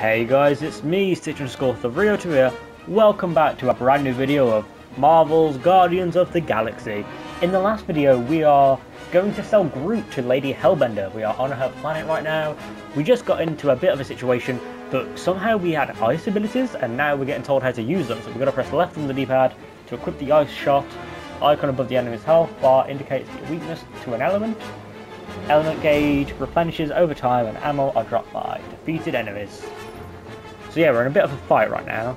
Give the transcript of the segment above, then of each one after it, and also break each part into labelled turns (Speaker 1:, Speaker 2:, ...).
Speaker 1: Hey guys, it's me, Stitch underscore the Rio to here. Welcome back to a brand new video of Marvel's Guardians of the Galaxy. In the last video, we are going to sell Groot to Lady Hellbender. We are on her planet right now. We just got into a bit of a situation, but somehow we had ice abilities, and now we're getting told how to use them. So we've got to press left on the D-pad to equip the ice shot. Icon above the enemy's health bar indicates the weakness to an element. Element gauge replenishes over time and ammo are dropped by defeated enemies. So yeah, we're in a bit of a fight right now.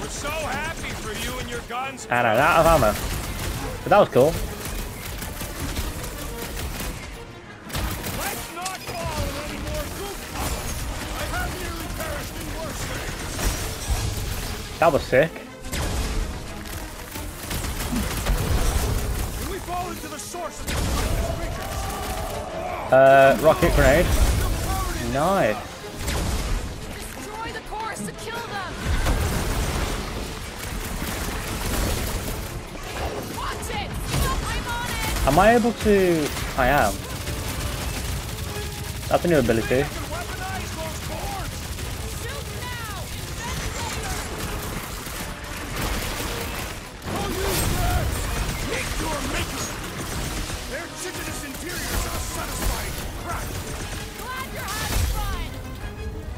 Speaker 2: We're so happy for you and your guns.
Speaker 1: And I'm out of ammo. But that was cool.
Speaker 2: Let's not fall in any more goop cover. I have nearly perished in worse things.
Speaker 1: That was sick.
Speaker 2: When we fall into the source of these poisonous creatures,
Speaker 1: Uh, rocket grenade. Nice.
Speaker 3: Destroy the course to kill them! Watch it! I'm on it!
Speaker 1: Am I able to... I am. That's a new ability.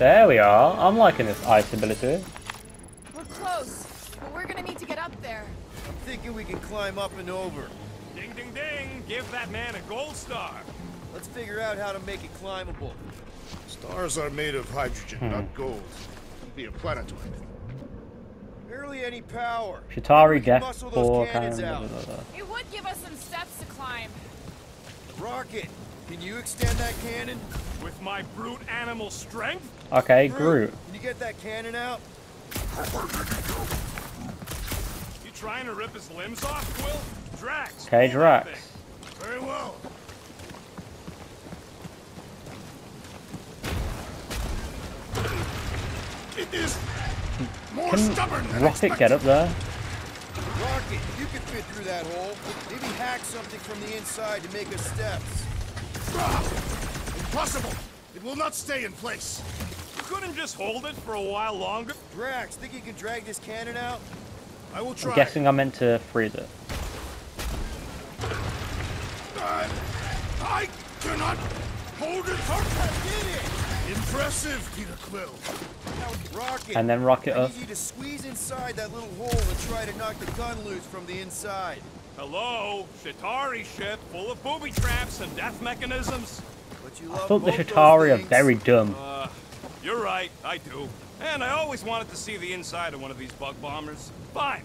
Speaker 1: There we are. I'm liking this ice ability.
Speaker 3: We're close, but we're gonna need to get up there.
Speaker 4: I'm thinking we can climb up and over.
Speaker 2: Ding, ding, ding. Give that man a gold star.
Speaker 4: Let's figure out how to make it climbable.
Speaker 5: Stars are made of hydrogen, not hmm. gold. It'll be a planetoid.
Speaker 4: Barely any power.
Speaker 1: Chitauri,
Speaker 4: We can
Speaker 1: Death,
Speaker 4: muscle
Speaker 1: Four,
Speaker 4: cannons
Speaker 1: Cannon,
Speaker 4: out.
Speaker 1: blah, blah, blah.
Speaker 3: It would give us some steps to climb.
Speaker 4: Rocket, can you extend that cannon?
Speaker 2: With my brute animal strength,
Speaker 1: Okay, Groot.
Speaker 4: Can you get that cannon out?
Speaker 2: you trying to rip his limbs off, Quill? Drax.
Speaker 1: Okay, Drax.
Speaker 5: Very well. It is more
Speaker 1: Can
Speaker 5: stubborn than
Speaker 1: Rocket get up there?
Speaker 4: Rocket, you can fit through that hole. Maybe hack something from the inside to make us steps.
Speaker 5: Impossible! It will not stay in place.
Speaker 2: You couldn't just hold it for a while longer?
Speaker 4: Drax, think you can drag this cannon out?
Speaker 5: I will try.
Speaker 1: I'm guessing I'm meant to freeze it.
Speaker 5: Uh, I cannot hold it.
Speaker 4: Did it!
Speaker 5: Impressive, Peter Quill.
Speaker 4: Rocket,
Speaker 1: And then rocket
Speaker 4: I
Speaker 1: up.
Speaker 4: need you to squeeze inside that little hole and try to knock the gun loose from the inside.
Speaker 2: Hello, Chitauri ship full of booby traps and death mechanisms.
Speaker 4: But you
Speaker 1: I thought the Chitauri are very dumb.
Speaker 2: Uh, you're right, I do. And I always wanted to see the inside of one of these bug bombers. Fine.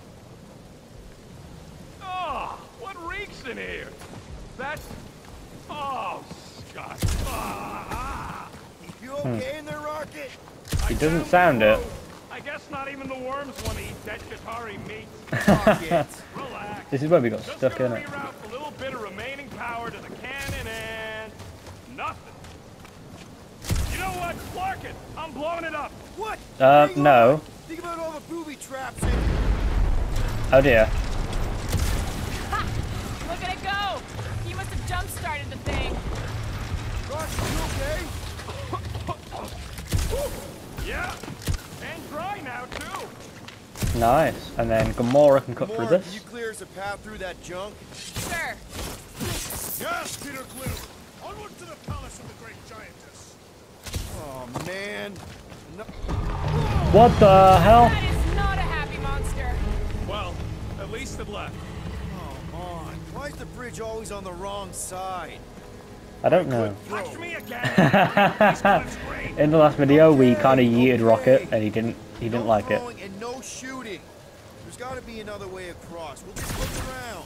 Speaker 2: Oh, what reeks in here? That's... Oh, Scott. Ah,
Speaker 4: You okay in there, Rocket?
Speaker 1: He doesn't sound it.
Speaker 2: I guess not even the worms want to eat dead Chitauri meat.
Speaker 4: Rocket.
Speaker 2: Relax.
Speaker 1: This is where we got
Speaker 2: Just
Speaker 1: stuck in it.
Speaker 2: a little bit of remaining power to the cannon and... nothing. You know what? Flark it. I'm blowing it up.
Speaker 4: what?
Speaker 1: Uh,
Speaker 4: Hang
Speaker 1: no.
Speaker 4: on. Think about all the booby traps and...
Speaker 1: Oh dear.
Speaker 3: Ha! Look at it go! He must have jump-started the thing.
Speaker 4: Rocket, you okay?
Speaker 2: Yeah. And dry now, too.
Speaker 1: Nice. And then Gamora can cut through
Speaker 4: More, can
Speaker 1: this.
Speaker 4: you clear us a path through that junk?
Speaker 3: Sure.
Speaker 5: Yes, Peter Quill. Onward to the palace of the great giantess.
Speaker 4: Oh, man. No.
Speaker 1: What the hell?
Speaker 3: That is not a happy monster.
Speaker 2: Well, at least it left.
Speaker 4: Come on. Why is the bridge always on the wrong side?
Speaker 1: I don't know.
Speaker 2: Touch me again. This one's great.
Speaker 1: In the last video, we kind of yeeted. Rocket, and he didn't. He didn't
Speaker 4: no
Speaker 1: like it.
Speaker 4: throwing and no shooting. There's got to be another way across. We'll just look around.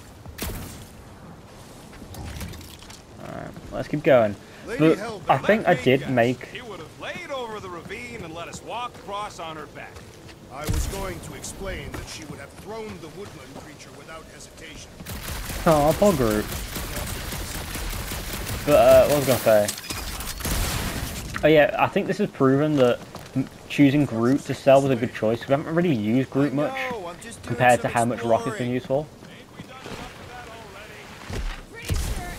Speaker 1: Alright, let's keep going.
Speaker 5: Lady
Speaker 1: But I think I did
Speaker 2: guess.
Speaker 1: make.
Speaker 2: He would have laid over the ravine and let us walk across on her back.
Speaker 5: I was going to explain that she would have thrown the woodland creature without hesitation.
Speaker 1: Oh, poor Groot. But uh, what was I gonna say? Oh yeah, I think this has proven that m- choosing Groot to sell was a good choice. We haven't really used Groot much
Speaker 4: No, I'm just doing
Speaker 1: compared to how much Rocket's been used for.
Speaker 2: Ain't we done enough of that already?
Speaker 3: I'm pretty sure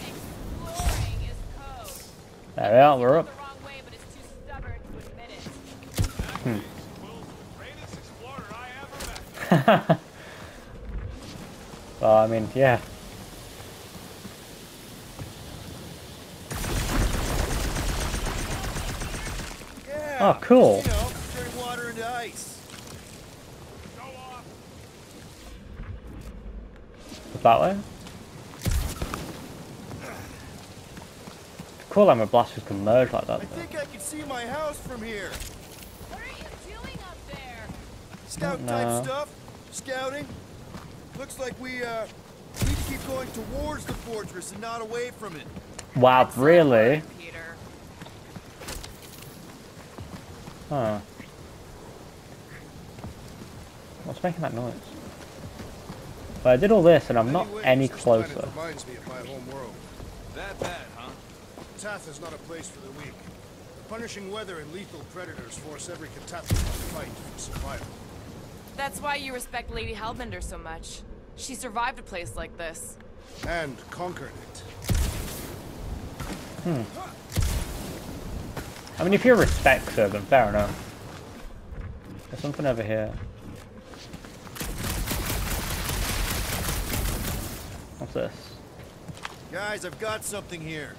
Speaker 3: exploring is code.
Speaker 1: There we are, we're up.
Speaker 3: The wrong way, but it's too stubborn to admit it.
Speaker 2: Will's the greatest explorer I ever met.
Speaker 1: well, I mean, yeah.
Speaker 4: Yeah.
Speaker 1: Oh, cool.
Speaker 4: You know, turn water into ice.
Speaker 2: Go off.
Speaker 1: that way. Cool, I'm a blasters can merge like that.
Speaker 4: I
Speaker 1: Though.
Speaker 4: think I can see my house from here.
Speaker 3: What are you doing up there?
Speaker 4: Scout
Speaker 1: No.
Speaker 4: type stuff. Scouting. Looks like we uh need to keep going towards the fortress and not away from it.
Speaker 1: Wow,
Speaker 3: That's not
Speaker 1: really?
Speaker 3: hard, Peter.
Speaker 1: Huh. What's making that noise? But I did all this and I'm not
Speaker 5: Anyways,
Speaker 1: any closer.
Speaker 5: reminds me of my home world.
Speaker 2: That bad, huh?
Speaker 5: Tath is not a place for the weak. Punishing weather and lethal predators force every Katathan to fight for survival.
Speaker 3: That's why you respect Lady Hellbender so much. She survived a place like this.
Speaker 5: And conquered it. Hmm.
Speaker 1: I mean, if you're respect her, then fair enough. There's something over here. What's this?
Speaker 4: Guys, I've got something here.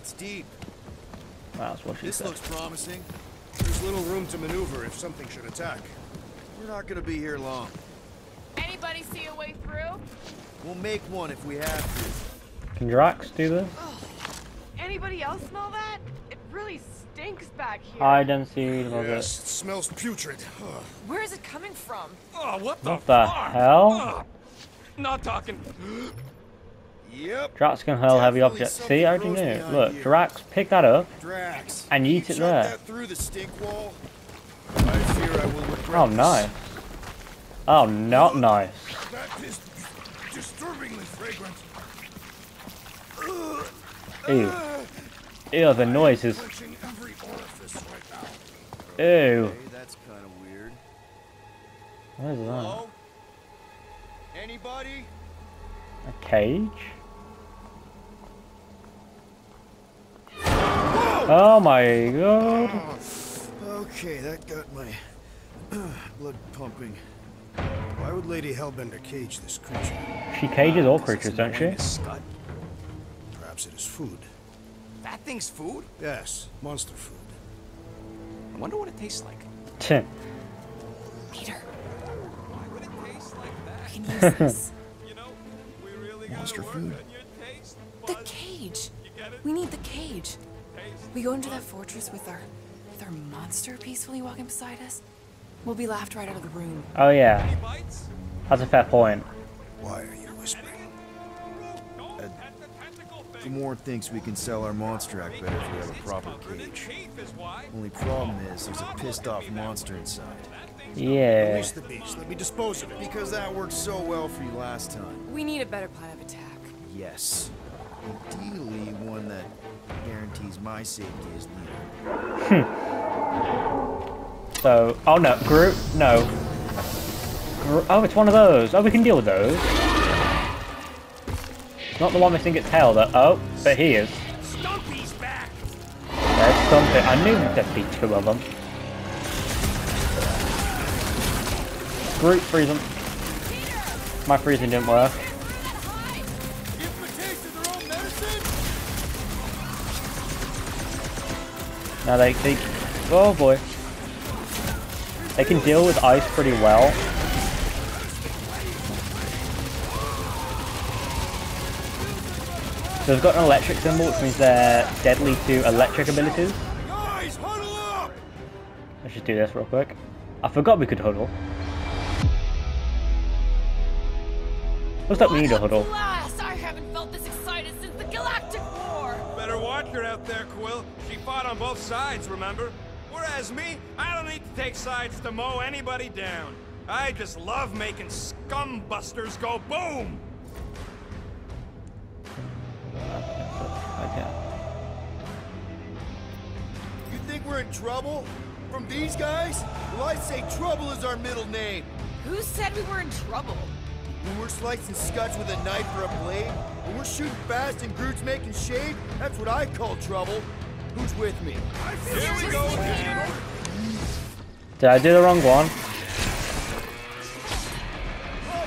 Speaker 4: It's deep.
Speaker 1: Wow, that's what she
Speaker 4: This
Speaker 1: said.
Speaker 4: looks promising.
Speaker 5: There's little room to maneuver if something should attack.
Speaker 4: We're not gonna be here long.
Speaker 3: Anybody see a way through?
Speaker 4: We'll make one if we have to.
Speaker 1: Can Drax do this?
Speaker 3: Anybody else smell that? It really stinks back here.
Speaker 1: Hide and see. Was
Speaker 5: Yes,
Speaker 1: it?
Speaker 5: it smells putrid.
Speaker 3: Where is it coming from?
Speaker 2: Oh, what the
Speaker 1: What the hell?
Speaker 2: Ugh. Not talking.
Speaker 4: Yep.
Speaker 1: Drax can hurl heavy objects. See, I already knew. Look,
Speaker 4: here.
Speaker 1: Drax, pick that up.
Speaker 4: Drax.
Speaker 1: And eat it there.
Speaker 4: that through the stink wall. I fear I will regret
Speaker 1: Oh, nice. Oh, not nice.
Speaker 5: That is disturbingly fragrant.
Speaker 1: Ew. Ew, the noise is.
Speaker 5: Clenching every orifice right
Speaker 1: Ew.
Speaker 4: Okay, that's kind of weird.
Speaker 1: What is that?
Speaker 4: Hello? Anybody?
Speaker 1: A cage? Oh my god.
Speaker 4: Okay, that got my blood pumping.
Speaker 5: Why would Lady Hellbender cage this creature?
Speaker 1: She cages all creatures, don't she?
Speaker 5: Perhaps it is food.
Speaker 6: That thing's food?
Speaker 5: Yes, monster food.
Speaker 6: I wonder what it tastes like.
Speaker 1: Tch.
Speaker 3: Peter,
Speaker 6: Why would it taste like that?
Speaker 3: we can use this.
Speaker 2: You know, we really
Speaker 4: Monster
Speaker 2: gotta work
Speaker 4: food.
Speaker 2: on your taste
Speaker 3: the cage.
Speaker 2: You get it?
Speaker 3: We need the cage. We go into that fortress with our with our monster peacefully walking beside us. We'll be laughed right out of the room.
Speaker 1: Oh yeah, that's a fair point.
Speaker 5: Why
Speaker 4: Gamora thinks we can sell our monster act better if we have a proper
Speaker 2: covered
Speaker 4: cage.
Speaker 2: teeth is why.
Speaker 4: Only problem is there's a pissed off monster inside.
Speaker 1: Yeah.
Speaker 5: Release the beast. Let me dispose of it.
Speaker 4: Because that worked so well for you last time.
Speaker 3: We need a better plan of attack.
Speaker 4: Yes. Ideally, one that guarantees my safety as leader. Hmm.
Speaker 1: So, oh no, Groot, no. Gro- oh, it's one of those. Oh, we can deal with those. Not the one we think its tail, though. Oh, but he is.
Speaker 2: Stumpy's back.
Speaker 1: There's something. I knew there'd be two of them. Groot, freeze them. My freezing didn't work.
Speaker 4: Give them a taste of their own medicine!
Speaker 1: Now they, they, oh boy. They can deal with ice pretty well. So they've got an electric symbol, which means they're deadly to electric abilities.
Speaker 4: Guys, huddle up!
Speaker 1: Let's just do this real quick. I forgot we could huddle. Looks like we need a huddle.
Speaker 3: Blast! I haven't felt this excited since the Galactic War.
Speaker 2: Better watch her out there, Quill. She fought on both sides, remember? Whereas me, I don't need to take sides to mow anybody down. I just love making scumbusters go boom!
Speaker 4: We're in trouble? From these guys? Well, I'd say trouble is our middle name.
Speaker 3: Who said we were in trouble?
Speaker 4: When we're slicing scuds with a knife or a blade, When we're shooting fast and Groot's making shade, that's what I call trouble. Who's with me?
Speaker 2: Here we go again.
Speaker 1: Did I do the wrong one?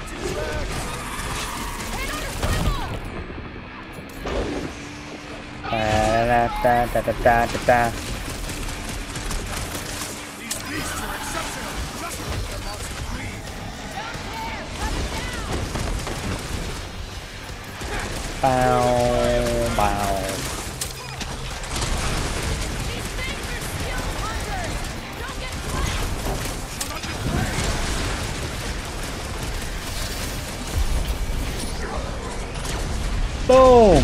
Speaker 4: To the back.
Speaker 1: Uh, da, da, da, da, da, da, Bow, bow. Boom!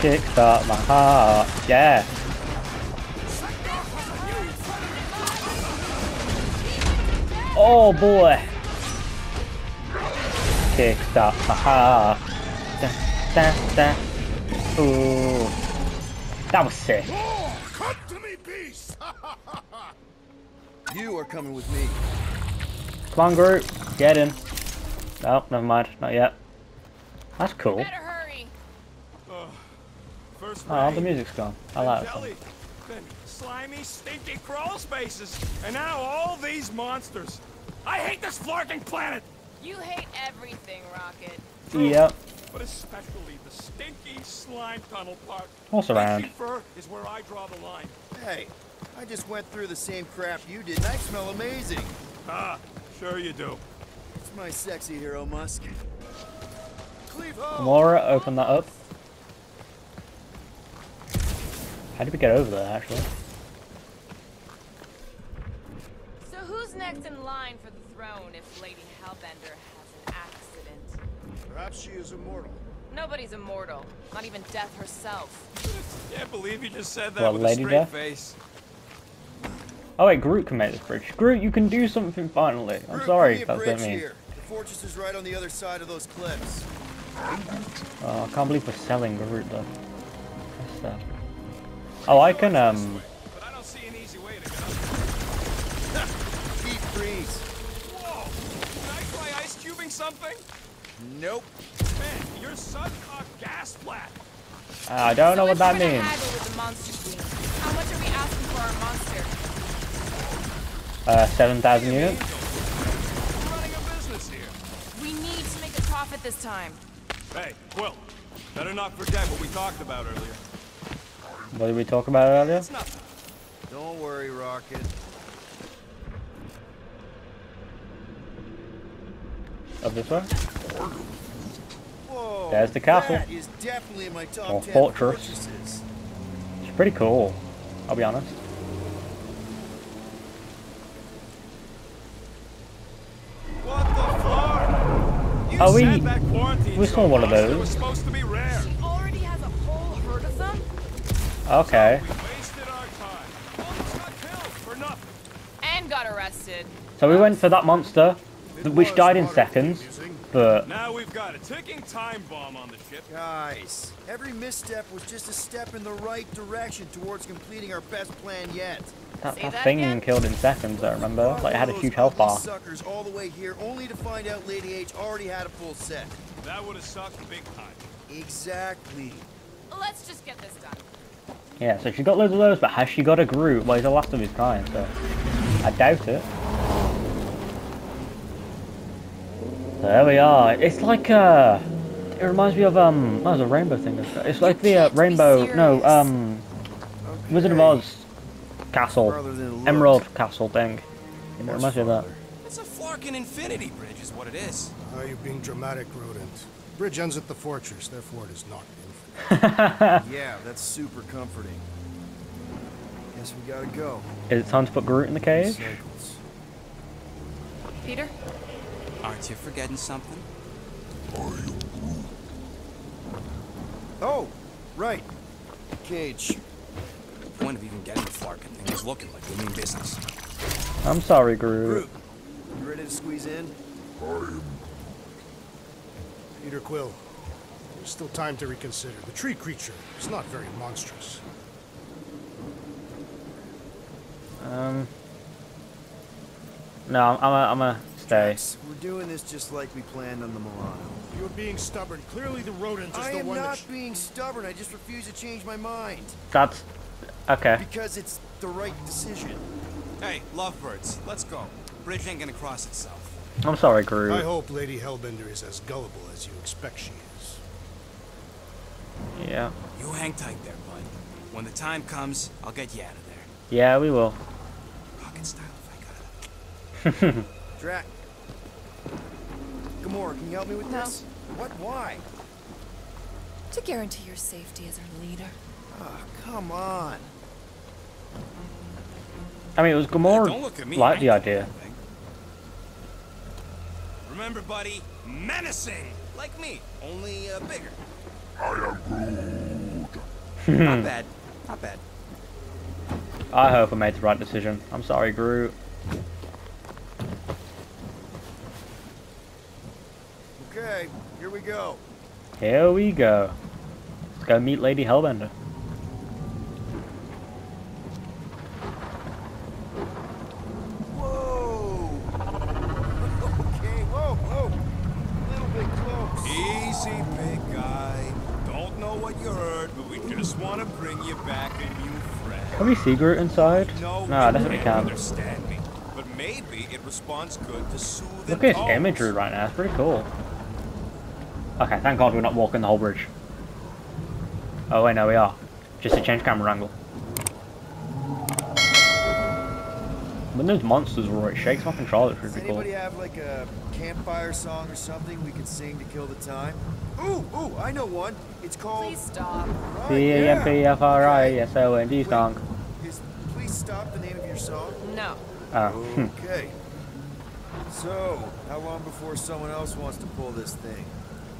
Speaker 1: Kickstart my heart. Yeah. Oh boy. Kickstart my heart. Da, da, da. Ooh. That was sick.
Speaker 5: Oh, cut to me, beast!
Speaker 4: You are coming with me.
Speaker 1: Come on, Groot. Get in. No, never mind. Not yet. That's cool.
Speaker 3: Better hurry!
Speaker 2: First
Speaker 1: Oh, the music's gone. I
Speaker 2: then
Speaker 1: like that.
Speaker 2: Jelly, then slimy, stinky crawl spaces, and now all these monsters. I hate this flarking planet,
Speaker 3: You hate everything, Rocket.
Speaker 1: Yep.
Speaker 2: but especially the stinky slime tunnel part.
Speaker 1: Also around.
Speaker 2: Itchy fur is where I draw the line.
Speaker 4: Hey, I just went through the same crap you did, and I smell amazing.
Speaker 2: Ah, sure you do.
Speaker 4: It's my sexy hero, Musk. Cleave ho!
Speaker 1: Laura, open that up. How did we get over there, actually?
Speaker 3: So who's next in line for the throne if Lady Hellbender has an accident?
Speaker 5: Perhaps she is immortal.
Speaker 3: Nobody's immortal. Not even death herself.
Speaker 2: Can't believe you just said that
Speaker 1: What,
Speaker 2: with
Speaker 1: Lady
Speaker 2: a straight
Speaker 1: Death?
Speaker 2: face.
Speaker 1: Oh wait, Groot can make this bridge. Groot, you can do something finally. I'm
Speaker 4: Groot,
Speaker 1: sorry,
Speaker 4: give me
Speaker 1: that's what I mean.
Speaker 4: here. The fortress is right on the other side of those cliffs.
Speaker 1: Oh, I can't believe we're selling Groot though. That's sad. Oh, I can, um...
Speaker 2: But I don't see an easy way to get up.
Speaker 4: Deep freeze.
Speaker 2: Whoa! Can I try ice cubing something?
Speaker 4: Nope.
Speaker 2: Man, you're such a gas flat.
Speaker 1: I don't know what that means.
Speaker 3: with the how much are we asking for our monster?
Speaker 1: Uh, 7,000 units?
Speaker 2: We're running a business here.
Speaker 3: We need to make a profit this time.
Speaker 2: Hey, Quill. Better not forget what we talked about earlier.
Speaker 1: What did we talk about earlier?
Speaker 4: Don't worry, Rocket.
Speaker 1: Up this way?
Speaker 4: Whoa.
Speaker 1: There's the castle.
Speaker 4: That is definitely in my top
Speaker 1: Or fortress.
Speaker 4: fortresses.
Speaker 1: It's pretty cool. I'll be honest.
Speaker 2: What the fuck? You
Speaker 1: Oh, we-
Speaker 2: said that quarantine
Speaker 1: we saw one of those.
Speaker 2: supposed to be rare.
Speaker 3: She already has a whole herd of them?
Speaker 1: Okay.
Speaker 2: We wasted our time. Almost got killed for nothing.
Speaker 3: And got arrested.
Speaker 1: So we went for that monster,
Speaker 5: It
Speaker 1: th- which died in seconds, but
Speaker 2: Now we've got a ticking time bomb on the ship.
Speaker 4: Guys, every misstep was just a step in the right direction towards completing our best plan yet.
Speaker 1: that, that
Speaker 3: that
Speaker 1: thing
Speaker 3: again?
Speaker 1: killed in seconds, I remember.
Speaker 4: Brought
Speaker 1: Like, it had a huge health bar.
Speaker 4: Suckers all the way here, only to find out Lady H already had a full set.
Speaker 2: That would have sucked big time.
Speaker 4: Exactly.
Speaker 3: Let's just get this done.
Speaker 1: Yeah, so she got loads of those, but has she got a group? Well, he's the last of his kind, so I doubt it. There we are. It's like uh, it reminds me of um, that was a rainbow thing. It's like the uh, rainbow. No,
Speaker 3: serious.
Speaker 1: um, Wizard of Oz castle,
Speaker 4: Farther than it looked.
Speaker 1: Emerald Castle thing. It
Speaker 4: Much
Speaker 1: reminds me of that.
Speaker 6: It's a flarkin' infinity bridge is what it is.
Speaker 5: Ah, you're being dramatic, Rodent. Bridge ends at the fortress, therefore it is not infinite.
Speaker 4: Yeah, that's super comforting. Guess we gotta go.
Speaker 1: Is it time to put Groot in the cage?
Speaker 3: Peter?
Speaker 6: Aren't you forgetting something?
Speaker 4: Oh, right. Cage.
Speaker 6: The point of even getting the flarkin' thing is looking like we mean business.
Speaker 1: I'm sorry, Groot.
Speaker 4: Groot, you ready to squeeze in? I am.
Speaker 5: Peter Quill, there's still time to reconsider. The tree creature is not very monstrous.
Speaker 1: Um, No, I'm I'm a, I'm a stay.
Speaker 4: We're doing this just like we planned on the Milano.
Speaker 5: You're being stubborn. Clearly the rodent is
Speaker 4: I
Speaker 5: the
Speaker 4: am
Speaker 5: one that...
Speaker 4: not
Speaker 5: sh-
Speaker 4: being stubborn. I just refuse to change my mind
Speaker 1: That's okay.
Speaker 4: because it's the right decision.
Speaker 6: Hey, lovebirds, let's go. Bridge ain't gonna cross itself.
Speaker 1: I'm sorry, Groot.
Speaker 5: I hope Lady Hellbender is as gullible as you expect she is.
Speaker 1: Yeah,
Speaker 6: You hang tight there, bud. When the time comes, I'll get you out of there.
Speaker 1: yeah, we will.
Speaker 6: Rocket style if I got it.
Speaker 4: Drax. Gamora, can you help me with
Speaker 3: No.
Speaker 4: this? What? Why?
Speaker 3: To guarantee your safety as our leader.
Speaker 4: Ah, come on.
Speaker 1: I mean, it was
Speaker 6: Don't
Speaker 1: Gamora
Speaker 6: look
Speaker 1: like the idea.
Speaker 6: Remember, buddy, menacing, like me, only uh, bigger. I am Groot. Not bad. Not bad.
Speaker 1: I hope I made the right decision. I'm sorry, Groot.
Speaker 4: Okay, here we go.
Speaker 1: Here we go. Let's go meet Lady Hellbender.
Speaker 4: Whoa. okay, whoa, whoa. A little bit close.
Speaker 2: Easy, big guy. Don't know what you heard, but we just want to bring you back a new friend.
Speaker 1: Can we see Groot inside?
Speaker 2: No,
Speaker 1: No, I
Speaker 2: you
Speaker 1: definitely
Speaker 2: can't
Speaker 1: can.
Speaker 2: understand me, but maybe it responds good to soothe
Speaker 1: Look at his imagery right now. It's pretty cool. Okay, thank God we're not walking the whole bridge. Oh wait, no, we are. Just to change camera angle. When those monsters roar, it shakes my controller. It's
Speaker 4: Does
Speaker 1: pretty cool.
Speaker 4: anybody have like a campfire song or something we could sing to kill the time? Ooh, ooh, I know one. It's called.
Speaker 3: Please stop.
Speaker 4: Right,
Speaker 1: C A M P F R I S O N G
Speaker 4: Wait,
Speaker 1: song.
Speaker 4: Is Please Stop the name of your song?
Speaker 3: No.
Speaker 1: Oh.
Speaker 4: Okay. So, how long before someone else wants to pull this thing?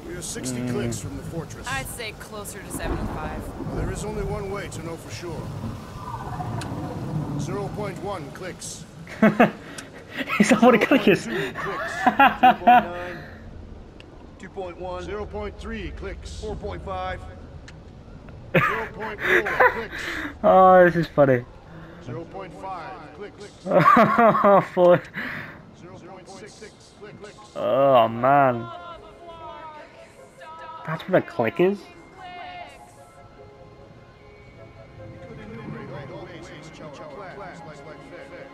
Speaker 5: We are 60
Speaker 1: Mm.
Speaker 5: clicks from the fortress.
Speaker 3: I'd say closer to 75.
Speaker 5: There is only one way to know for sure. 0.1 clicks.
Speaker 1: Is that what it is?
Speaker 5: 0.2 clicks.
Speaker 4: 2.9, 2.1,
Speaker 5: 0.3 clicks.
Speaker 4: 4.5.
Speaker 5: 0.4 clicks.
Speaker 1: Oh, this is funny.
Speaker 5: 0.5 clicks.
Speaker 1: oh, boy.
Speaker 5: 0.6 clicks.
Speaker 1: Oh, man. That's what a click is?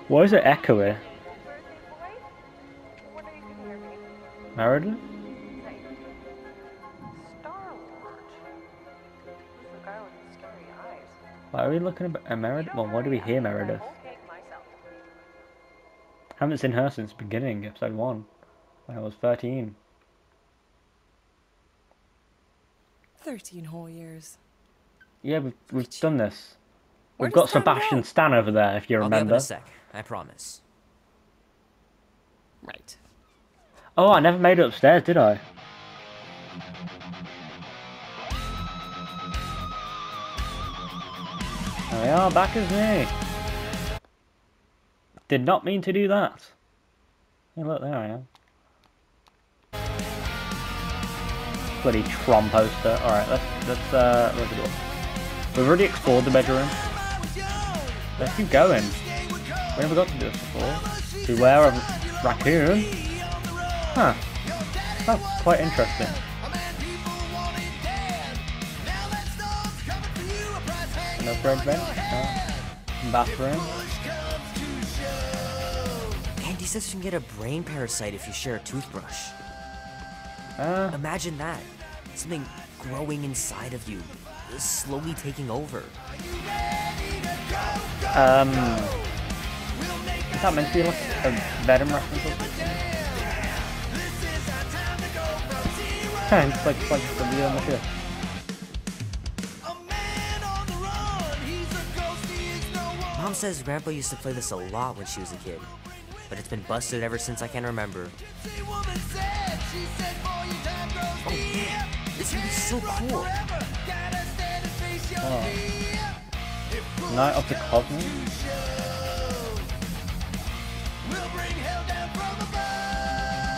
Speaker 1: Why is it echoing? Meredith? Why are we looking at Meredith? Well, why do we hear Meredith? Haven't seen her since beginning, episode 1, when I was 13.
Speaker 3: 13 whole years.
Speaker 1: Yeah, we've, we've done this.
Speaker 3: Where
Speaker 1: We've got
Speaker 3: time
Speaker 1: Sebastian
Speaker 3: go?
Speaker 1: Stan over there, if you
Speaker 7: I'll be up in
Speaker 1: remember.
Speaker 7: a sec. I promise.
Speaker 3: Right.
Speaker 1: Oh, I never made it upstairs, did I? There we are, back as me. Did not mean to do that. Hey, look, there I am. Bloody Tron poster. Alright, let's, let's, uh, look it up. We've already explored the bedroom. Let's keep going. We never got to do this before. Beware of raccoon. Huh. That's quite interesting. No bread vent? No. Bathroom?
Speaker 7: Andy says you can get a brain parasite if you share a toothbrush.
Speaker 1: Uh,
Speaker 7: Imagine that. Something growing inside of you, slowly taking over.
Speaker 1: um... Is that meant to be like a Venom reference or something? Huh, it's like, it's like the wheel on the ship.
Speaker 7: Mom says Grandpa used to play this a lot when she was a kid, but it's been busted ever since I can remember. Oh man, this would be so cool.
Speaker 1: Night of the Cosmos?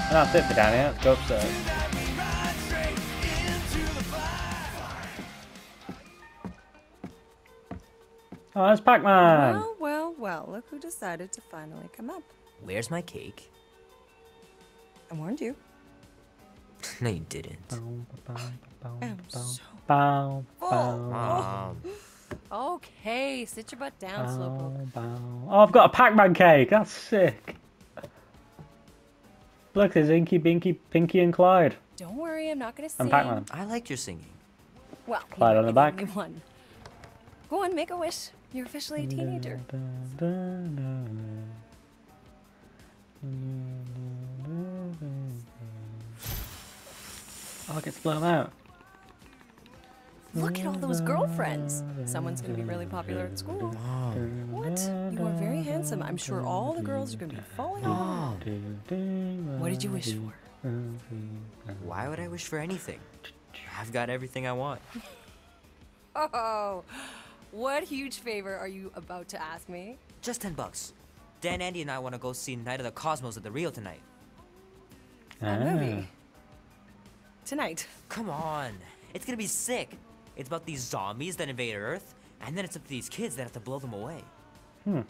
Speaker 1: That's it for down here. Let's go upstairs. Oh, that's Pac-Man!
Speaker 8: Well, well, well, look who decided to finally come up.
Speaker 7: Where's my cake?
Speaker 8: I warned you.
Speaker 7: no, you didn't.
Speaker 8: I'm so full.
Speaker 7: Mom.
Speaker 8: Okay, sit your butt down, Slowpoke.
Speaker 1: bow, bow. Oh, I've got a Pac-Man cake. That's sick. Look, there's Inky, Binky, Pinky, and Clyde.
Speaker 8: Don't worry, I'm not gonna sing.
Speaker 1: And Pac-Man.
Speaker 7: I liked your singing.
Speaker 8: Well, you
Speaker 1: Clyde on the back.
Speaker 8: one. Go on, make a wish. You're officially a teenager.
Speaker 1: Oh, I get to blow 'em out.
Speaker 8: Look at all those girlfriends. Someone's gonna be really popular at school. What? You are very handsome. I'm sure all the girls are gonna be falling off. What did you wish for?
Speaker 7: Why would I wish for anything? I've got everything I want.
Speaker 8: Oh, what huge favor are you about to ask me?
Speaker 7: Just 10 bucks. Dan, Andy, and I want to go see Night of the Cosmos at the Rio tonight.
Speaker 8: A
Speaker 1: Ah.
Speaker 8: movie. Tonight.
Speaker 7: Come on. It's gonna be sick. It's about these zombies that invade Earth, and then it's up to these kids that have to blow them away. Hmm.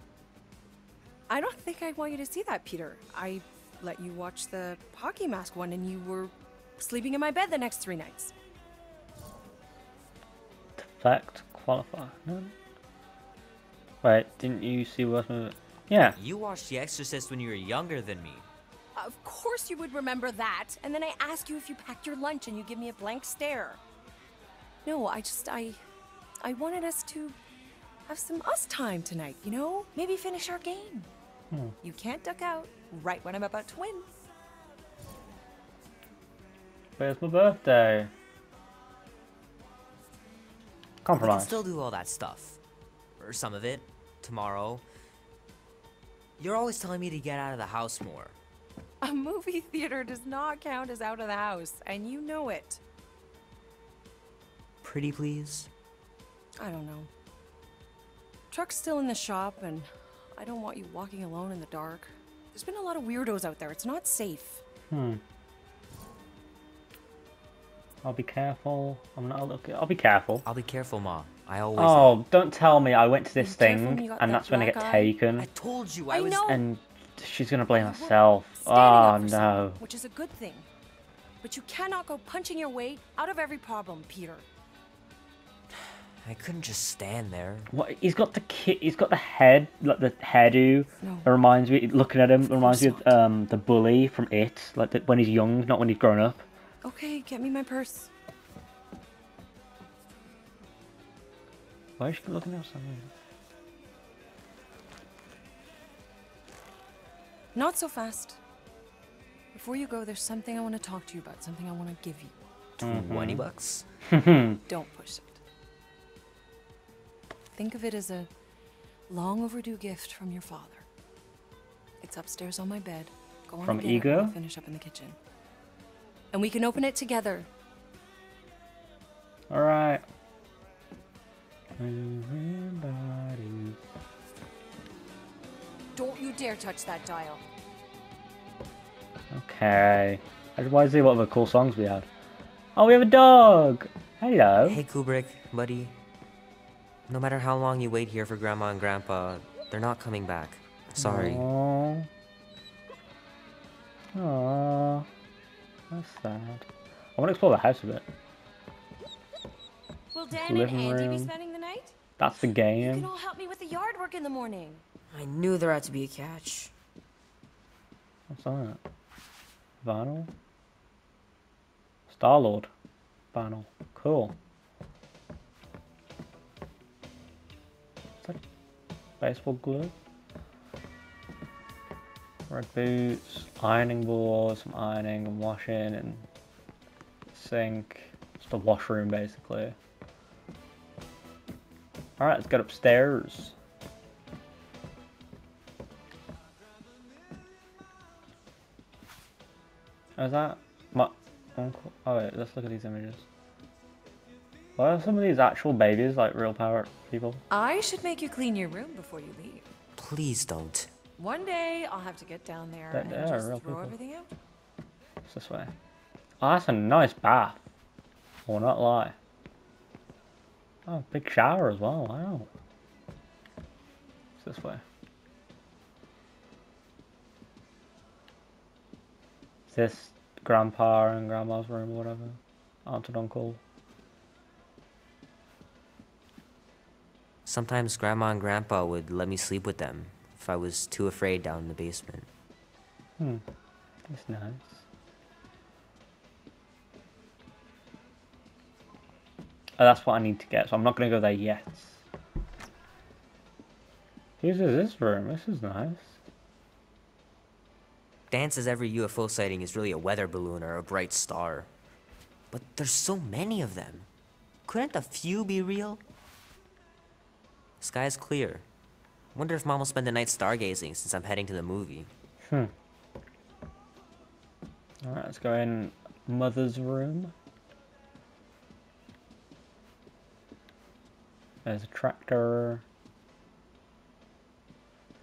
Speaker 8: I don't think I want you to see that, Peter. I let you watch the hockey mask one and you were sleeping in my bed the next three nights.
Speaker 1: Fact qualify. No. Wait, didn't you see worst movie? Yeah.
Speaker 7: You watched The Exorcist when you were younger than me.
Speaker 8: Of course you would remember that. And then I ask you if you packed your lunch and you give me a blank stare. No, I just I I wanted us to have some us time tonight, you know? Maybe finish our game. Hmm. You can't duck out right when I'm about to win.
Speaker 1: Where's my birthday?
Speaker 7: We can
Speaker 1: Compromise.
Speaker 7: still do all that stuff. Or some of it. Tomorrow. You're always telling me to get out of the house more.
Speaker 8: A movie theater does not count as out of the house, and you know it.
Speaker 7: Pretty please?
Speaker 8: I don't know. Truck's still in the shop, and I don't want you walking alone in the dark. There's been a lot of weirdos out there. It's not safe.
Speaker 1: Hmm. I'll be careful. I'm not looking. I'll be careful.
Speaker 7: I'll be careful, Ma. I always am.
Speaker 1: Oh, don't tell me I went to this
Speaker 8: Be
Speaker 1: thing and
Speaker 8: that
Speaker 1: that's when I get
Speaker 8: eye.
Speaker 1: taken
Speaker 7: I told you I,
Speaker 8: I
Speaker 7: was
Speaker 8: know.
Speaker 1: and she's gonna blame herself. Oh no.
Speaker 8: someone, Which is a good thing. But you cannot go punching your way out of every problem, Peter.
Speaker 7: I couldn't just stand there.
Speaker 1: What? He's got the kit. He's got the head, like the hairdo.
Speaker 8: No.
Speaker 1: That reminds me. Looking at him reminds me of um the bully from It, like the, when he's young, not when he's grown up.
Speaker 8: Okay, get me my purse.
Speaker 1: Why is she looking at outside?
Speaker 8: Not so fast. Before you go, there's something I want to talk to you about, something I want to give you.
Speaker 7: 20 mm-hmm. bucks?
Speaker 8: Don't push it. Think of it as a long overdue gift from your father. It's upstairs on my bed. Go on
Speaker 1: From
Speaker 8: and get it
Speaker 1: Ego?
Speaker 8: finish up in the kitchen. And we can open it together.
Speaker 1: All right.
Speaker 8: Don't you dare touch that dial.
Speaker 1: Okay. I just want to see what other cool songs we have. Oh, we have a dog. Hello.
Speaker 7: Hey, Kubrick, buddy. No matter how long you wait here for Grandma and Grandpa, they're not coming back. Sorry.
Speaker 1: Aww. Aww. That's sad. I want to explore the house a bit.
Speaker 8: Will Dan and
Speaker 1: Living
Speaker 8: Andy be spending the night?
Speaker 1: That's the game.
Speaker 8: You can
Speaker 1: game.
Speaker 8: all help me with the yard work in the morning.
Speaker 9: I knew there had to be a catch.
Speaker 1: What's on that? Vinyl? Star Lord. Vinyl. Cool. Is that baseball glove? Red boots, ironing board, some ironing and washing and sink. Just a washroom basically. Alright, let's get upstairs. Is that my uncle? Oh wait, let's look at these images. Why are some of these actual babies like real power people?
Speaker 8: I should make you clean your room before you leave.
Speaker 7: Please don't.
Speaker 8: One day I'll have to get down there
Speaker 1: They-
Speaker 8: and
Speaker 1: they are
Speaker 8: just
Speaker 1: real
Speaker 8: throw
Speaker 1: people.
Speaker 8: everything out.
Speaker 1: It's this way. Oh, that's a nice bath. I will not lie. Oh, big shower as well. Wow. It's this way. This grandpa and grandma's room or whatever? Aunt and uncle.
Speaker 7: Sometimes grandma and grandpa would let me sleep with them if I was too afraid down in the basement.
Speaker 1: Hmm. That's nice. Oh, that's what I need to get, so I'm not going to go there yet. Here's this room. This is nice.
Speaker 7: Dan says every UFO sighting is really a weather balloon or a bright star. But there's so many of them. Couldn't a few be real? Sky's clear. Wonder if Mom will spend the night stargazing since I'm heading to the movie.
Speaker 1: Hmm. Alright, let's go in Mother's room. There's a tractor.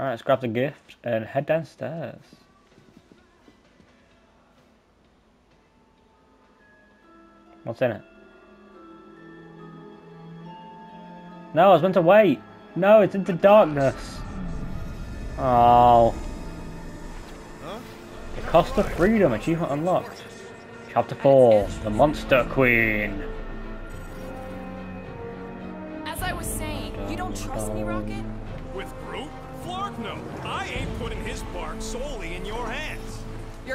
Speaker 1: Alright, let's grab the gift and head downstairs. What's in it? No, I was meant to wait. No, it's into darkness. Oh. The cost of freedom, achievement unlocked. Chapter 4, The Monster Queen.
Speaker 3: As I was saying, you don't trust me, Rocket?
Speaker 2: With Groot? Flark no. I ain't putting his bark solely in your hands.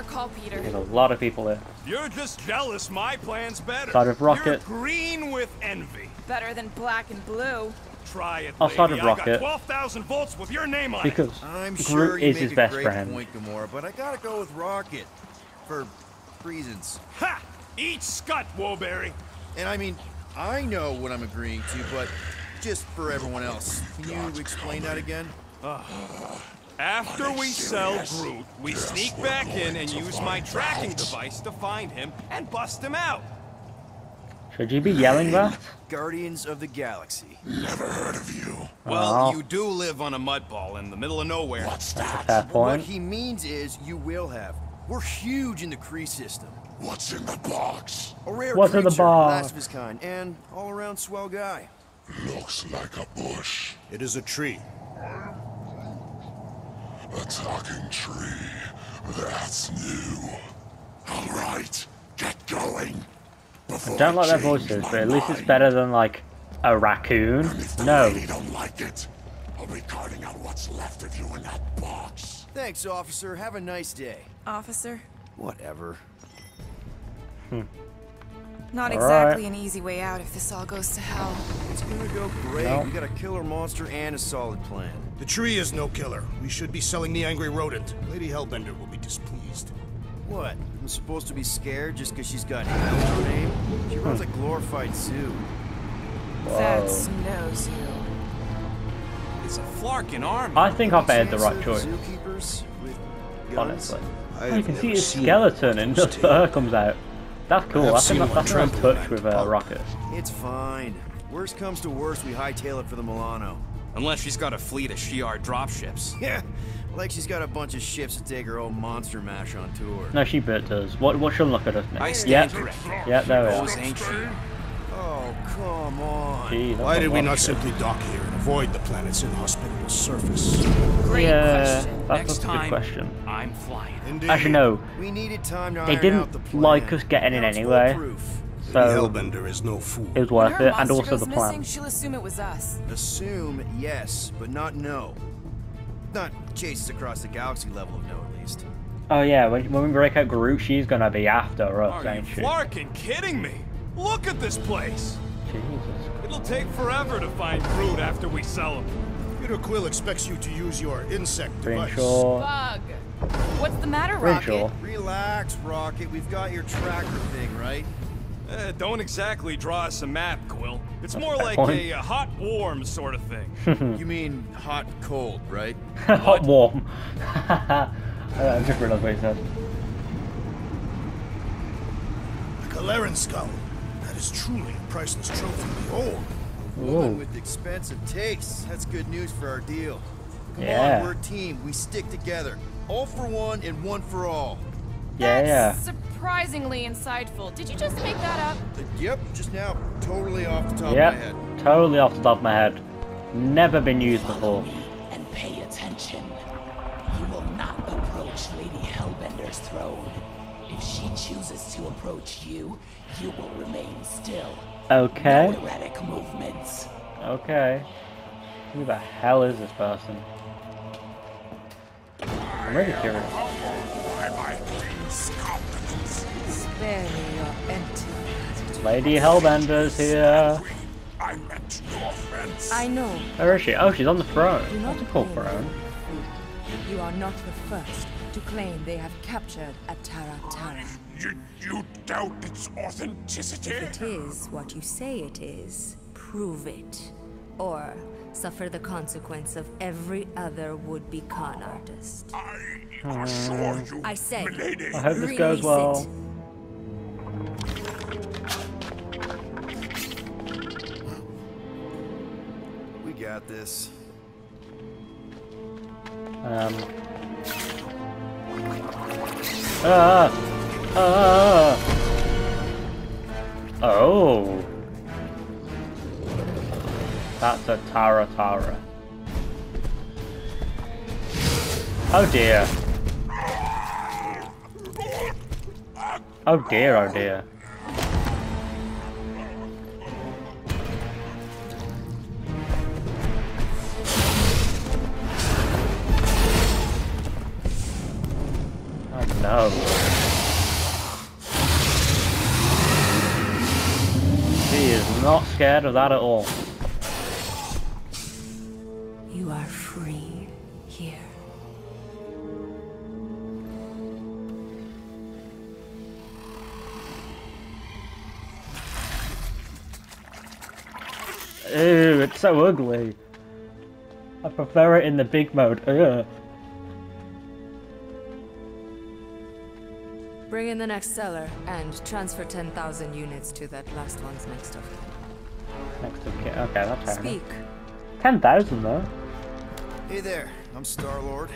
Speaker 3: Your call, Peter.
Speaker 1: There's a lot of people here.
Speaker 2: You're just jealous my plan's better.
Speaker 1: Side of Rocket.
Speaker 2: You're green with envy.
Speaker 3: Better than black and blue.
Speaker 2: Try it,
Speaker 1: I'll start
Speaker 2: lady.
Speaker 1: with Rocket.
Speaker 2: 12,000 volts with your name on it.
Speaker 1: Because
Speaker 4: I'm
Speaker 1: Groot
Speaker 4: sure you
Speaker 1: is
Speaker 4: make
Speaker 1: his
Speaker 4: a
Speaker 1: best
Speaker 4: great
Speaker 1: friend.
Speaker 4: point, Gamora, but I gotta go with Rocket. For reasons.
Speaker 2: Ha! Eat scut, Woberry.
Speaker 4: And I mean, I know what I'm agreeing to, but just for everyone else, can you explain that again?
Speaker 2: After we sell Groot, we sneak back in and use my tracking device to find him and bust him out.
Speaker 1: Should you be yelling that?
Speaker 4: Guardians of the Galaxy. Never heard of you.
Speaker 2: Well,
Speaker 1: Oh.
Speaker 2: you do live on a mud ball in the middle of nowhere. What's that?
Speaker 1: Fair
Speaker 4: What he means is you will have. We're huge in the Kree system.
Speaker 10: What's in the box?
Speaker 4: A rare
Speaker 1: What's in the
Speaker 4: creature,
Speaker 1: box?
Speaker 4: last of his kind, and all-around swell guy.
Speaker 10: Looks like a bush.
Speaker 5: It is a tree.
Speaker 10: A talking tree. That's new. All right, get going. Before
Speaker 1: I don't like their
Speaker 10: change
Speaker 1: voices, but at least it's better than like a raccoon.
Speaker 10: And if the
Speaker 1: No.
Speaker 10: lady don't like it, I'll be carting out what's left of you in that box.
Speaker 4: Thanks, officer. Have a nice day.
Speaker 3: Officer?
Speaker 4: Whatever. Hmm.
Speaker 3: Not
Speaker 1: All
Speaker 3: exactly
Speaker 1: right.
Speaker 3: an easy way out if this all goes to hell.
Speaker 4: It's gonna go great.
Speaker 1: No.
Speaker 4: We got a killer monster and a solid plan.
Speaker 5: The tree is no killer. We should be selling the angry rodent. Lady Hellbender will be displeased.
Speaker 4: What? I'm supposed to be scared just because she's got hell in her name? She runs a glorified zoo.
Speaker 3: That's no zoo.
Speaker 2: It's a Flarkin army.
Speaker 1: I think I've made the right choice,
Speaker 4: Zookeepers with guns?
Speaker 1: honestly.
Speaker 5: I
Speaker 1: Oh, you
Speaker 5: have
Speaker 1: can see his skeleton and the
Speaker 5: those
Speaker 1: fur comes out. That's cool.
Speaker 5: have
Speaker 1: I think
Speaker 5: seen
Speaker 1: that's,
Speaker 5: one
Speaker 1: that's a nice touch with
Speaker 5: a
Speaker 1: uh. Rocket.
Speaker 4: It's fine. Worst comes to worst, we hightail it for the Milano.
Speaker 6: Unless she's got a fleet of Shi'ar dropships.
Speaker 4: Yeah, like she's got a bunch of ships to take her old monster mash on tour.
Speaker 1: No, she bit does. What what should look at us
Speaker 6: I
Speaker 1: next?
Speaker 6: stand
Speaker 1: Yep.
Speaker 6: corrected.
Speaker 1: Yep, there we
Speaker 6: Those
Speaker 1: are.
Speaker 6: ain't she.
Speaker 4: Oh, come on.
Speaker 1: Gee,
Speaker 5: Why did we not
Speaker 1: of
Speaker 5: simply dock here and avoid the planet's inhospitable surface?
Speaker 3: Great
Speaker 1: Yeah,
Speaker 3: question.
Speaker 1: that's,
Speaker 6: Next
Speaker 1: that's a good question.
Speaker 6: I'm flying.
Speaker 5: Indeed.
Speaker 1: Actually, no.
Speaker 4: We needed time to
Speaker 1: They
Speaker 4: iron
Speaker 1: didn't
Speaker 4: out the
Speaker 1: like us getting in anyway.
Speaker 4: foolproof.
Speaker 5: Lady
Speaker 1: So
Speaker 5: Hellbender is no fool.
Speaker 1: it was worth it, and also the plan.
Speaker 3: missing, she'll assume it was us.
Speaker 4: Assume yes, but not no. Not chases across the galaxy level of no, at least.
Speaker 1: Oh yeah, when, when we break out Groot, she's gonna be after us,
Speaker 2: Are you
Speaker 1: ain't she?
Speaker 2: Flarkin kidding me? Look at this place.
Speaker 1: Jesus.
Speaker 2: It'll take forever to find Groot after we sell him.
Speaker 5: Peter Quill expects you to use your insect device.
Speaker 1: Renshaw.
Speaker 3: Bug. What's the matter,
Speaker 1: Renshaw.
Speaker 3: Rocket?
Speaker 4: Relax, Rocket. We've got your tracker thing, right?
Speaker 2: Eh, don't exactly draw us a map, Quill. It's more like
Speaker 1: point.
Speaker 2: a, uh hot warm sort of thing.
Speaker 4: You mean hot cold, right?
Speaker 1: Hot warm. I just realized what he said.
Speaker 5: A Galeran skull. That is truly a priceless trophy. Behold.
Speaker 4: Woman with expensive tastes. That's good news for our deal. Come
Speaker 1: Yeah.
Speaker 4: on, we're a team. We stick together. All for one and one for all.
Speaker 1: Yeah, yeah.
Speaker 3: Surprisingly insightful. Did you just make that up?
Speaker 4: Uh, yep, just now. Totally off the top of my head.
Speaker 1: Yep, totally off the top of my head. Never been used before.
Speaker 11: and pay attention. You will not approach Lady Hellbender's throne.
Speaker 10: If she chooses to approach you, you will remain still.
Speaker 1: Okay.
Speaker 10: No erratic movements.
Speaker 1: Okay. Who the hell is this person? I'm really curious. Lady Hellbender's here.
Speaker 10: I meant no offense.
Speaker 9: I know.
Speaker 1: Where is she? Oh, she's on the throne.
Speaker 9: Do not
Speaker 1: That's a cool
Speaker 9: claim
Speaker 1: throne.
Speaker 9: You are not the first to claim they have captured a Tara Tara.
Speaker 10: You, you doubt its authenticity?
Speaker 9: If it is what you say it is, prove it. Or suffer the consequence of every other would-be con artist.
Speaker 10: I assure hmm. you,
Speaker 9: I said,
Speaker 10: milady.
Speaker 1: I hope this goes well.
Speaker 9: it.
Speaker 4: We got this.
Speaker 1: Um. Ah! Ah! Oh! That's a Tara Tara. Oh dear. Oh dear, oh dear. Oh no. She is not scared of that at all. Ew, it's so ugly. I prefer it in the big mode. Ugh.
Speaker 9: Bring in the next seller and transfer 10,000 units to that last one's next of kin.
Speaker 1: Next to ki- Okay, that's fair
Speaker 9: Speak.
Speaker 1: enough. 10,000 though.
Speaker 4: Hey there, I'm Star-Lord.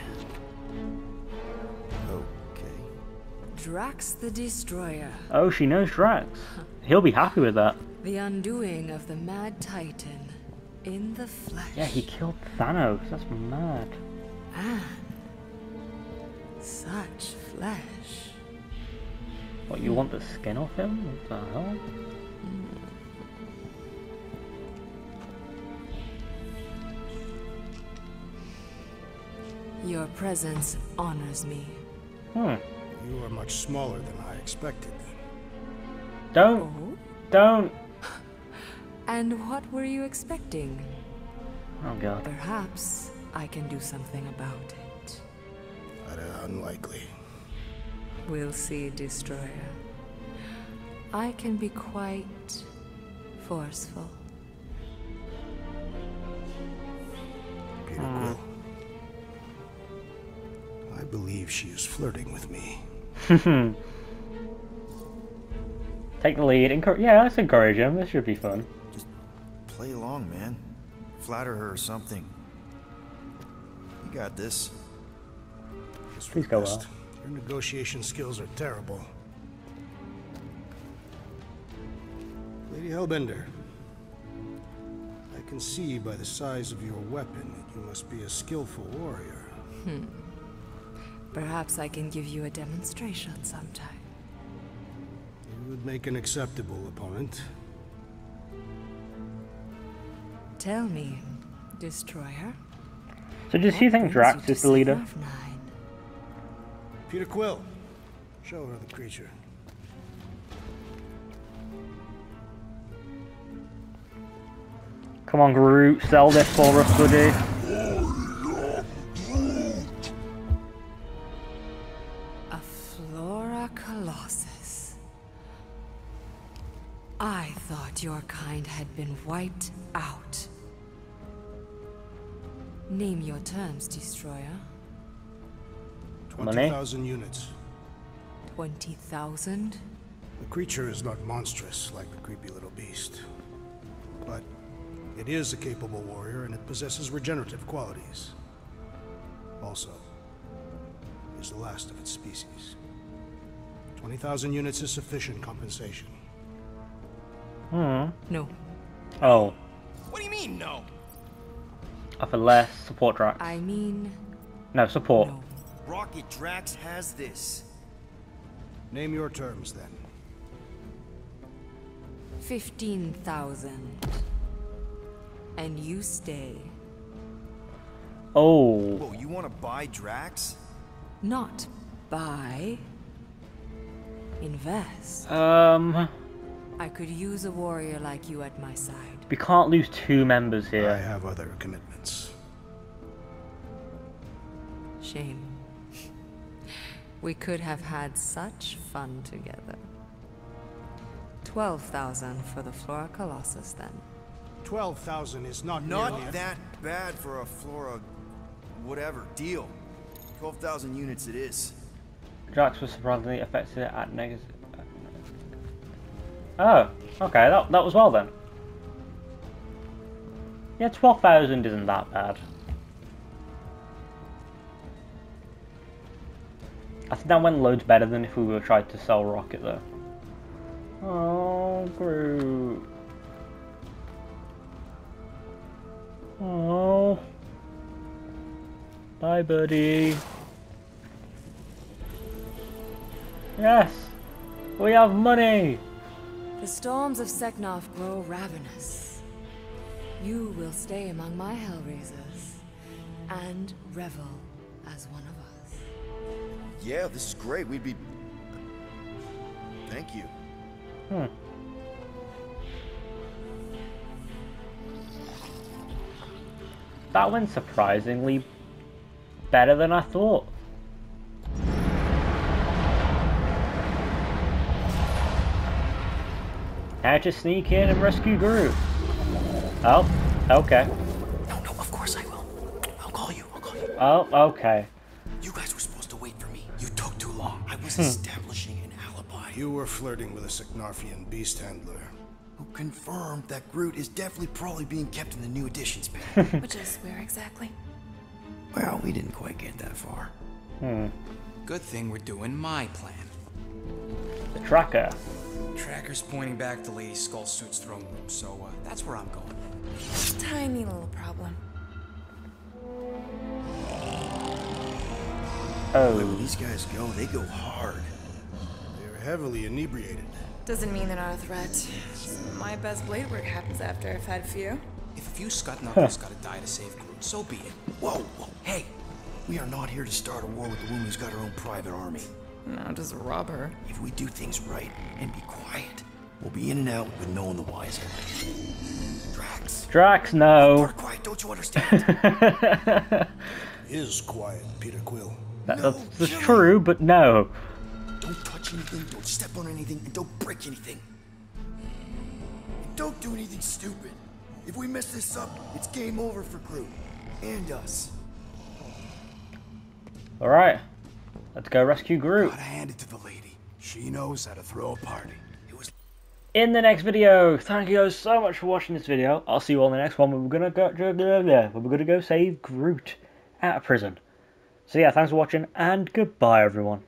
Speaker 4: Okay.
Speaker 9: Drax the Destroyer.
Speaker 1: Oh, she knows Drax. He'll be happy with that.
Speaker 9: The undoing of the Mad Titan in the flesh.
Speaker 1: Yeah, he killed Thanos. That's mad.
Speaker 9: And such flesh.
Speaker 1: What, you want the skin off him? What the hell?
Speaker 9: Your presence honors me.
Speaker 1: Hmm.
Speaker 5: You are much smaller than I expected.
Speaker 1: Don't.
Speaker 9: Oh?
Speaker 1: Don't.
Speaker 9: And what were you expecting?
Speaker 1: Oh god.
Speaker 9: Perhaps I can do something about it.
Speaker 5: But uh, unlikely.
Speaker 9: We'll see, Destroyer. I can be quite forceful.
Speaker 5: Peter Quill. I believe she is flirting with me.
Speaker 1: Take the lead. Encour- yeah, let's encourage him. This should be fun.
Speaker 4: Play along, man. Flatter her or something. You got this.
Speaker 5: Guess
Speaker 1: Please
Speaker 5: we're
Speaker 1: go
Speaker 5: best.
Speaker 1: well.
Speaker 5: Your negotiation skills are terrible. Lady Hellbender, I can see by the size of your weapon that you must be a skillful warrior.
Speaker 9: Hmm. Perhaps I can give you a demonstration sometime.
Speaker 5: You would make an acceptable opponent.
Speaker 9: Tell me, Destroyer.
Speaker 1: So does he think Drax is the leader?
Speaker 9: Sigma of Nine?
Speaker 5: Peter Quill, show her the creature.
Speaker 1: Come on, Groot. Sell this for us, buddy.
Speaker 9: A Flora Colossus. I thought your kind had been wiped out. Name your terms, Destroyer.
Speaker 5: 20,000 units.
Speaker 9: 20,000?
Speaker 5: The creature is not monstrous like the creepy little beast. But it is a capable warrior and it possesses regenerative qualities. Also, is the last of its species. 20,000 units is sufficient compensation.
Speaker 1: Hmm.
Speaker 9: No.
Speaker 1: Oh.
Speaker 6: What do you mean, no?
Speaker 1: Offer less. Support Drax.
Speaker 9: I mean,
Speaker 1: No, support.
Speaker 9: no.
Speaker 4: Rocket Drax has this.
Speaker 5: Name your terms, then.
Speaker 9: 15,000. And you stay.
Speaker 1: Oh.
Speaker 4: Whoa, you want to buy Drax?
Speaker 9: Not buy. Invest.
Speaker 1: Um,
Speaker 9: I could use a warrior like you at my side.
Speaker 1: we can't lose two members here.
Speaker 5: I have other commitments.
Speaker 9: Shame. We could have had such fun together. 12,000 for the Flora Colossus then.
Speaker 5: 12,000 is not
Speaker 4: Not
Speaker 5: nearly...
Speaker 4: that bad for a Flora... whatever, deal. 12,000 units it is.
Speaker 1: Drax was surprisingly affected at negative. Oh, okay, that, that was well then. Yeah, 12,000 isn't that bad. I think that went loads better than if we were trying to sell Rocket though. Oh, Groot. Oh. Bye, buddy. Yes! We have money!
Speaker 9: The storms of Seknarf grow ravenous. You will stay among my Hellraisers and revel as one of us.
Speaker 4: Yeah, this is great. We'd be... Thank you.
Speaker 1: Hmm. That went surprisingly better than I thought. How to sneak in and rescue Groot. Oh, okay.
Speaker 6: No, no, of course I will. I'll call you, I'll call you.
Speaker 1: Oh, okay.
Speaker 6: Was
Speaker 1: Hmm.
Speaker 6: establishing an alibi.
Speaker 5: You were flirting with a Seknarfian beast handler.
Speaker 4: Who confirmed that Groot is definitely probably being kept in the new editions bin.
Speaker 3: Which is where exactly?
Speaker 4: well, we didn't quite get that far.
Speaker 1: Hmm.
Speaker 6: Good thing we're doing my plan.
Speaker 1: The tracker.
Speaker 6: Tracker's pointing back to Lady Skull Suit's throne room, so uh, that's where I'm going.
Speaker 3: Tiny little problem.
Speaker 1: Oh.
Speaker 4: Where these guys go, they go hard.
Speaker 5: They're heavily inebriated.
Speaker 3: Doesn't mean they're not a threat. My best blade work happens after I've had a few.
Speaker 6: If a few scut knuckles gotta die to save Groot, so be it.
Speaker 4: Whoa, whoa, hey! We are not here to start a war with the woman who's got her own private army.
Speaker 3: No, just rob her.
Speaker 4: If we do things right and be quiet, we'll be in and out with no one the wiser. Drax.
Speaker 1: Drax, no.
Speaker 4: Quiet, don't you understand?
Speaker 5: Is quiet, Peter Quill.
Speaker 1: That, that's, that's true, but no.
Speaker 4: don't touch anything, don't step on anything, and don't break anything. And don't do anything stupid. If we mess this up, it's game over for Groot. And us.
Speaker 1: Alright. Let's go rescue Groot.
Speaker 10: Gotta hand it to the lady. She knows how to throw a party.
Speaker 1: It was in the next video. Thank you guys so much for watching this video. I'll see you all in the next one. We're gonna go, where we're gonna go save Groot out of prison. So yeah, thanks for watching and goodbye, everyone.